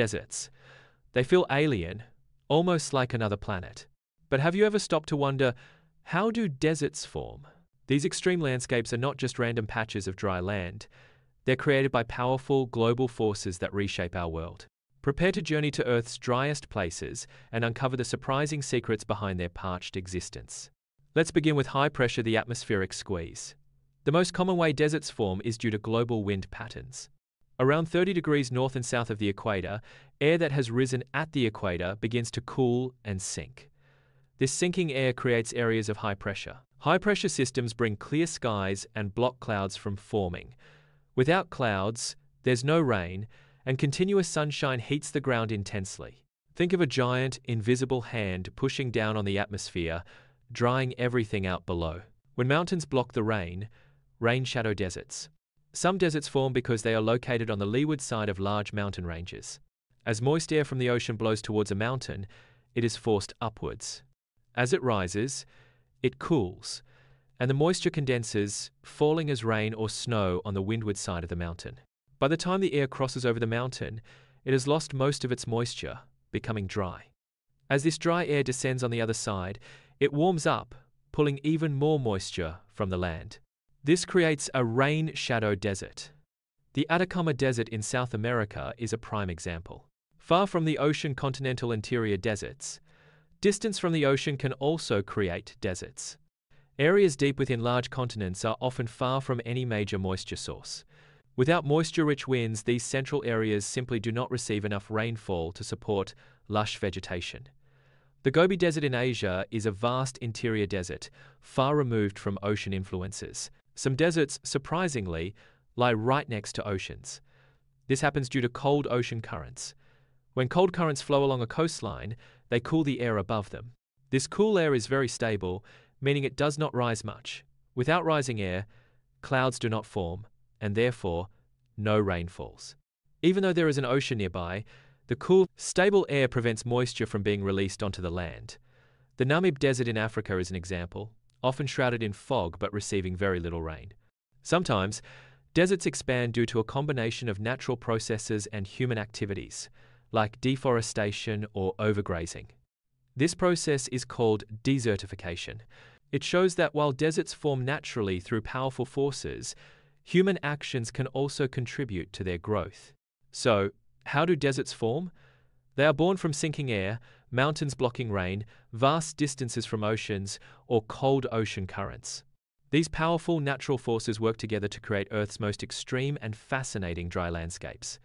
Deserts. They feel alien, almost like another planet. But have you ever stopped to wonder, how do deserts form? These extreme landscapes are not just random patches of dry land. They're created by powerful global forces that reshape our world. Prepare to journey to Earth's driest places and uncover the surprising secrets behind their parched existence. Let's begin with high pressure, the atmospheric squeeze. The most common way deserts form is due to global wind patterns. Around 30 degrees north and south of the equator, air that has risen at the equator begins to cool and sink. This sinking air creates areas of high pressure. High pressure systems bring clear skies and block clouds from forming. Without clouds, there's no rain, and continuous sunshine heats the ground intensely. Think of a giant, invisible hand pushing down on the atmosphere, drying everything out below. When mountains block the rain, rain shadow deserts. Some deserts form because they are located on the leeward side of large mountain ranges. As moist air from the ocean blows towards a mountain, it is forced upwards. As it rises, it cools, and the moisture condenses, falling as rain or snow on the windward side of the mountain. By the time the air crosses over the mountain, it has lost most of its moisture, becoming dry. As this dry air descends on the other side, it warms up, pulling even more moisture from the land. This creates a rain shadow desert. The Atacama Desert in South America is a prime example. Far from the ocean continental interior deserts, distance from the ocean can also create deserts. Areas deep within large continents are often far from any major moisture source. Without moisture-rich winds, these central areas simply do not receive enough rainfall to support lush vegetation. The Gobi Desert in Asia is a vast interior desert, far removed from ocean influences. Some deserts, surprisingly, lie right next to oceans. This happens due to cold ocean currents. When cold currents flow along a coastline, they cool the air above them. This cool air is very stable, meaning it does not rise much. Without rising air, clouds do not form, and therefore, no rain falls. Even though there is an ocean nearby, the cool, stable air prevents moisture from being released onto the land. The Namib Desert in Africa is an example, often shrouded in fog but receiving very little rain. Sometimes, deserts expand due to a combination of natural processes and human activities, like deforestation or overgrazing. This process is called desertification. It shows that while deserts form naturally through powerful forces, human actions can also contribute to their growth. So, how do deserts form? They are born from sinking air, mountains blocking rain, vast distances from oceans, or cold ocean currents. These powerful natural forces work together to create Earth's most extreme and fascinating dry landscapes.